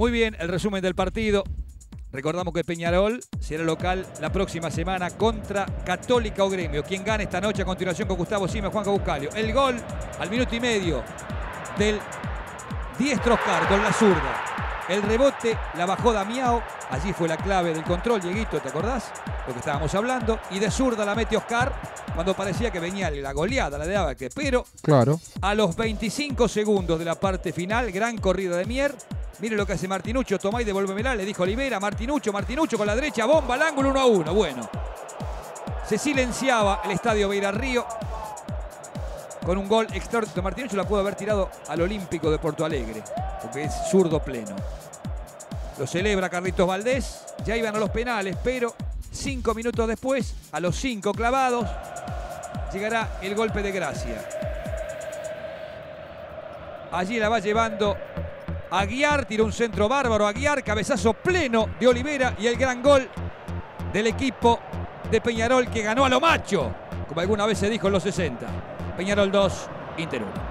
Muy bien, el resumen del partido. Recordamos que Peñarol será local la próxima semana contra Católica o Gremio. Quien gane esta noche a continuación con Gustavo Sima, Juan Buscalio. El gol al minuto y medio del diestro Oscar con la zurda. El rebote la bajó Damiao. Allí fue la clave del control, Dieguito, ¿te acordás? Lo que estábamos hablando. Y de zurda la mete Oscar cuando parecía que venía la goleada, la de Abaque. Pero Claro. a los 25 segundos de la parte final, gran corrida de Mier. Mire lo que hace Martinucho, tomá y devuélvemela, le dijo Olivera, Martinucho, Martinucho con la derecha, bomba al ángulo 1 a 1. Bueno, se silenciaba el estadio Beira Río con un gol extraordinario. Martinucho la pudo haber tirado al Olímpico de Porto Alegre, porque es zurdo pleno. Lo celebra Carlitos Valdés, ya iban a los penales, pero cinco minutos después, a los cinco clavados, llegará el golpe de gracia. Allí la va llevando Aguiar, tiró un centro bárbaro. Aguiar, cabezazo pleno de Olivera y el gran gol del equipo de Peñarol que ganó a lo macho, como alguna vez se dijo en los 60. Peñarol 2, Inter 1.